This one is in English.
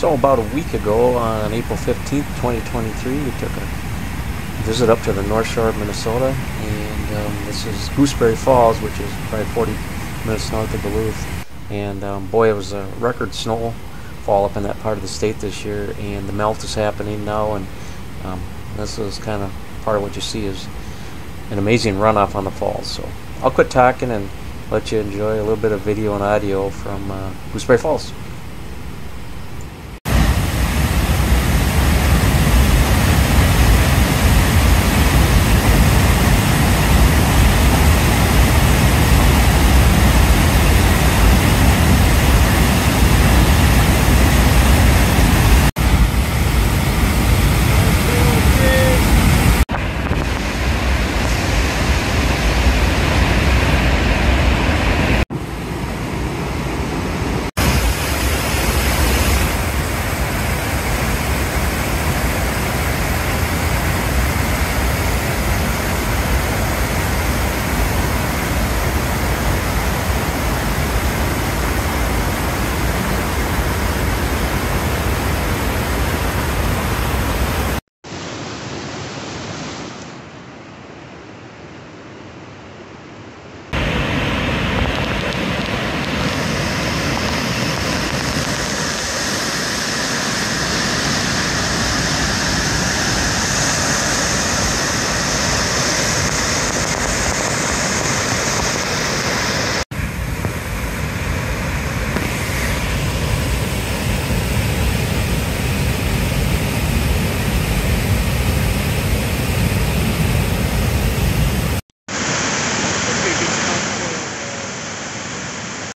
So about a week ago, on April 15th, 2023, we took a visit up to the North Shore of Minnesota, and um, this is Gooseberry Falls, which is probably 40 minutes north of Duluth. And um, boy, it was a record snowfall up in that part of the state this year, and the melt is happening now, and um, this is kind of part of what you see is an amazing runoff on the falls. So I'll quit talking and let you enjoy a little bit of video and audio from uh, Gooseberry Falls.